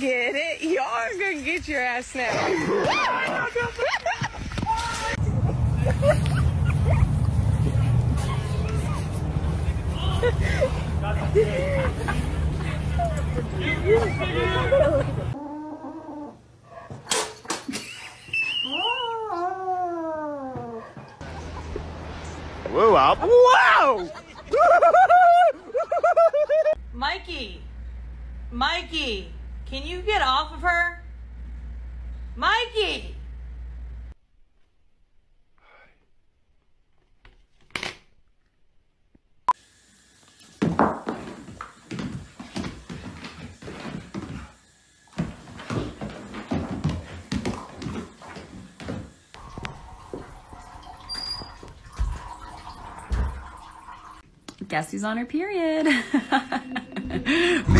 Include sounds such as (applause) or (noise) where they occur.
get it. Y'all gonna get your ass snapped. (laughs) Whoa, up. Whoa! (laughs) Mikey, Mikey, can you get off of her? Mikey! Guess who's on her period? (laughs) (laughs)